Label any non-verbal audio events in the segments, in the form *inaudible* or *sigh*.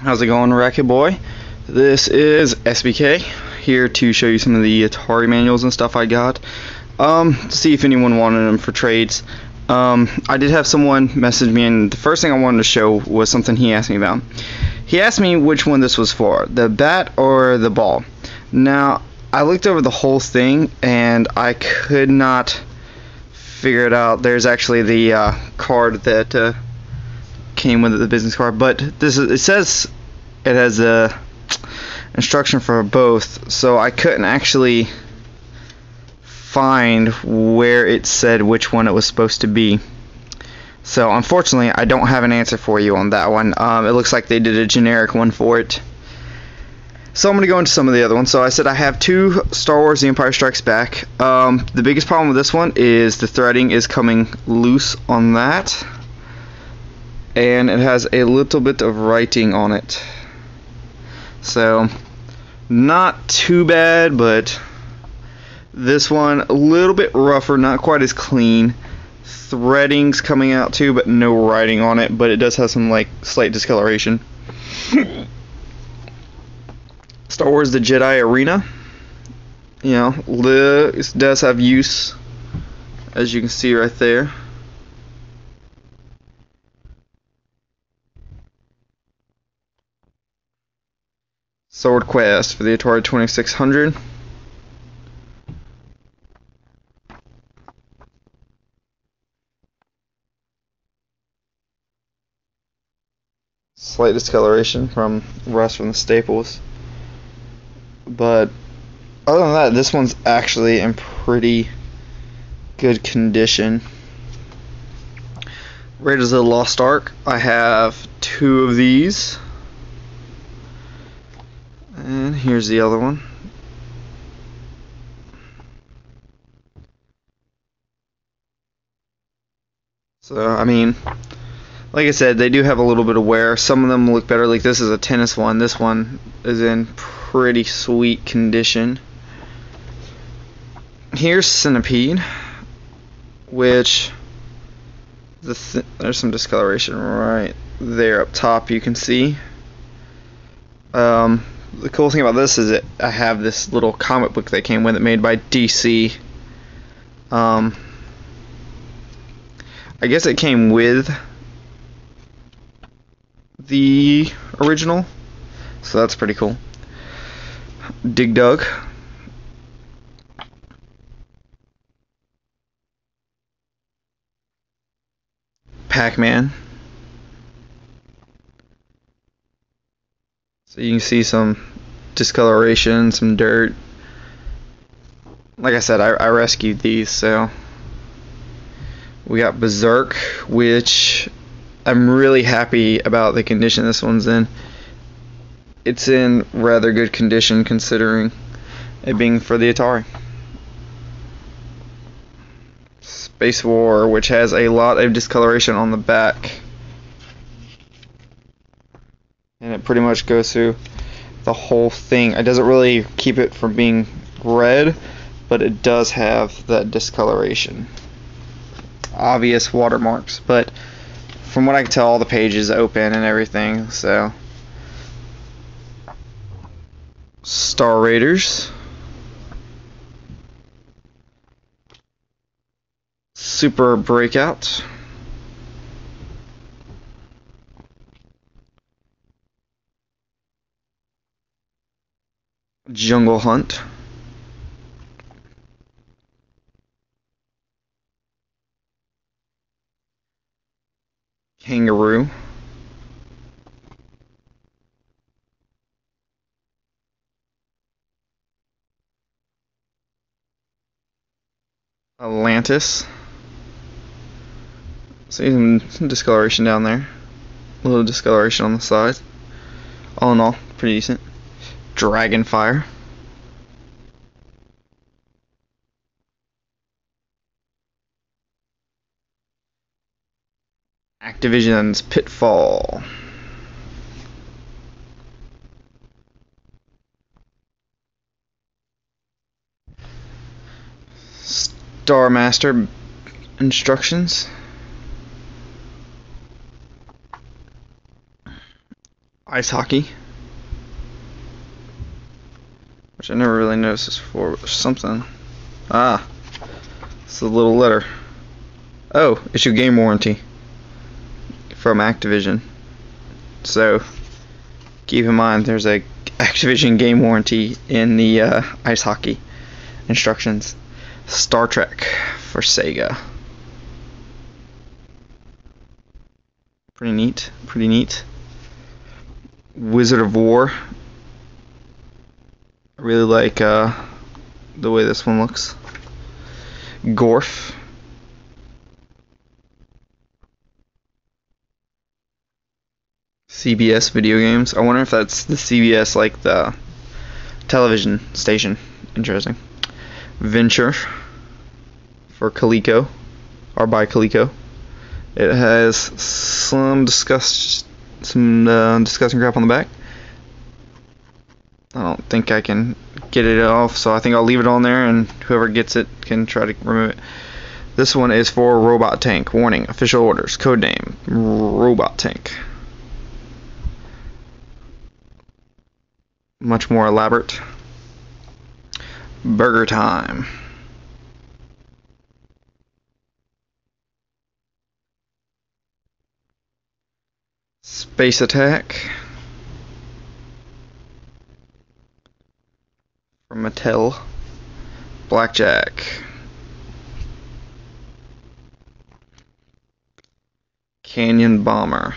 How's it going, Racketboy? This is SBK here to show you some of the Atari manuals and stuff I got. Um, to see if anyone wanted them for trades. Um, I did have someone message me, and the first thing I wanted to show was something he asked me about. He asked me which one this was for, the bat or the ball. Now, I looked over the whole thing, and I could not figure it out. There's actually the uh, card that uh, came with it, the business card, but this is, it says it has a instruction for both, so I couldn't actually find where it said which one it was supposed to be. So unfortunately, I don't have an answer for you on that one. Um, it looks like they did a generic one for it. So I'm going to go into some of the other ones. So I said I have two Star Wars The Empire Strikes Back. Um, the biggest problem with this one is the threading is coming loose on that. And it has a little bit of writing on it. So, not too bad, but this one a little bit rougher, not quite as clean. Threading's coming out too, but no writing on it, but it does have some like slight discoloration. *laughs* Star Wars The Jedi Arena. You know, this does have use, as you can see right there. Swordquest for the Atari 2600. Slight discoloration from rust from the staples. But other than that, this one's actually in pretty good condition. Raiders of the Lost Ark. I have two of these. Here's the other one. So, I mean, like I said, they do have a little bit of wear. Some of them look better. Like this is a tennis one. This one is in pretty sweet condition. Here's Centipede, which the th there's some discoloration right there up top. You can see. Um, the cool thing about this is that I have this little comic book that came with it, made by DC. Um, I guess it came with the original, so that's pretty cool. Dig Dug. Pac-Man. So you can see some discoloration, some dirt. Like I said, I, I rescued these, so we got Berserk, which I'm really happy about the condition this one's in. It's in rather good condition considering it being for the Atari. Space War, which has a lot of discoloration on the back. And it pretty much goes through the whole thing. It doesn't really keep it from being read, but it does have that discoloration. Obvious watermarks, but from what I can tell, all the pages open and everything, so. Star Raiders. Super Breakout. Jungle Hunt. Kangaroo. Atlantis. See some, discoloration down there. A little discoloration on the side. All in all, pretty decent. Dragonfire. Activision's Pitfall. StarMaster instructions. ice hockey. Which I never really noticed this before. Something. Ah. It's a little letter. Oh, issue game warranty from Activision. So keep in mind there's a Activision game warranty in the uh, ice hockey instructions. Star Trek for Sega. Pretty neat. Pretty neat. Wizard of Wor. I really like uh, the way this one looks. Gorf. CBS video games. I wonder if that's the CBS, like the television station. Interesting. Venture for Coleco, or by Coleco. It has some discuss some uh, disgusting crap on the back. I don't think I can get it off, so I think I'll leave it on there, and whoever gets it can try to remove it. This one is for Robot Tank. Warning: Official orders. Code name: Robot Tank. Much more elaborate. BurgerTime. Space Attack from Mattel. Blackjack. Canyon Bomber.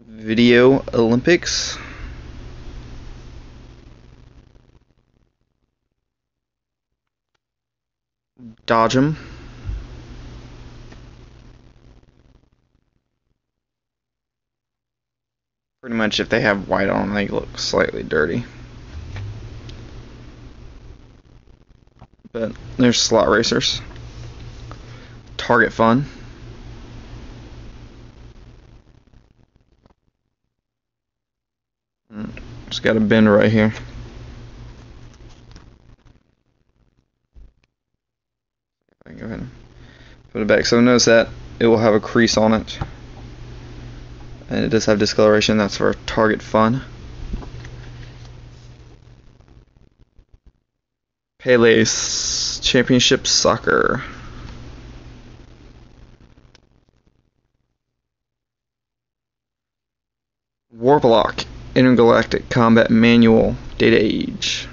Video Olympics. Dodge 'em. Pretty much if they have white on, they look slightly dirty. But there's slot racers. Target Fun. Mm, just got a bend right here. I can go ahead and put it back. So notice that it will have a crease on it. And it does have discoloration. That's for target fun. Pele's Championship Soccer. Warplock Intergalactic Combat Manual Data Age.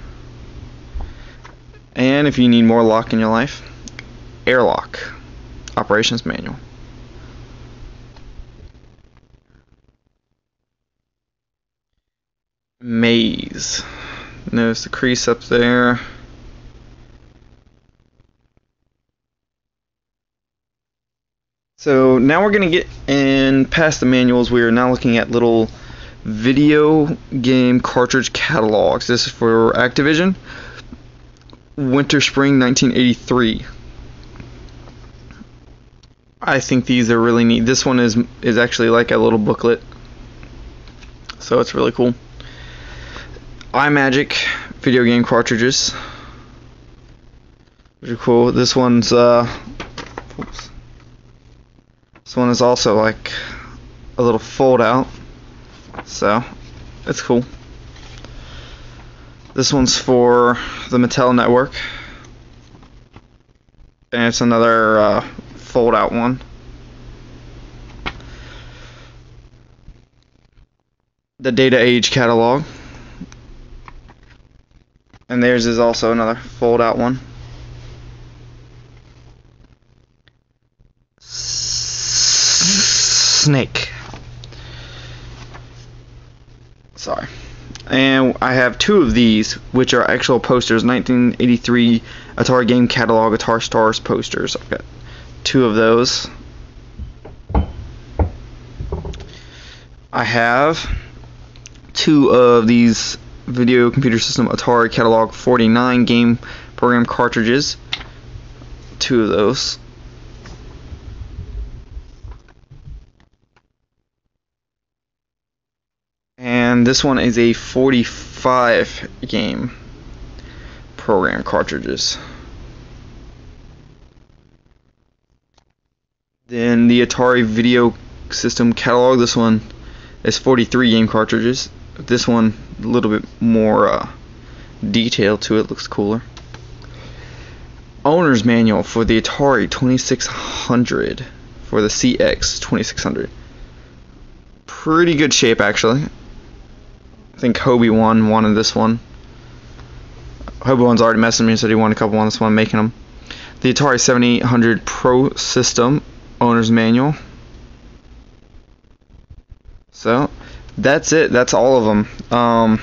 And if you need more lock in your life, Airlock Operations Manual. Maze. Notice the crease up there. So now we're going to get in past the manuals. We are now looking at little video game cartridge catalogs. This is for Activision. Winter Spring 1983. I think these are really neat. This one is is actually like a little booklet. So it's really cool. Imagic video game cartridges. Which are cool. This one's uh oops. This one is also like a little fold out. So, it's cool. This one's for the Mattel Network. And it's another uh, fold out one. The Data Age catalog. And theirs is also another fold out one. Snake. Sorry. And I have two of these, which are actual posters 1983 Atari Game Catalog Atari Stars posters. I've got two of those. I have two of these Video Computer System Atari Catalog 49 game program cartridges. Two of those. and this one is a 45 game program cartridges. Then the Atari Video System catalog. This one is 43 game cartridges. This one a little bit more uh, detail to it. Looks cooler. Owner's manual for the Atari 2600 for the CX 2600. Pretty good shape actually. I think Hobie one wanted this one. Hobie one's already messaged me and said he wanted a couple on this one, making them. The Atari 7800 Pro System owner's manual. So that's it. That's all of them. Um,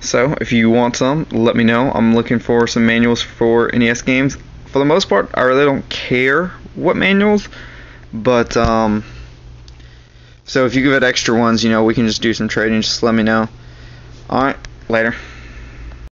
so if you want some, let me know. I'm looking for some manuals for NES games. For the most part, I really don't care what manuals, but um, so if you give it extra ones, you know, we can just do some trading. Just let me know. All right, later.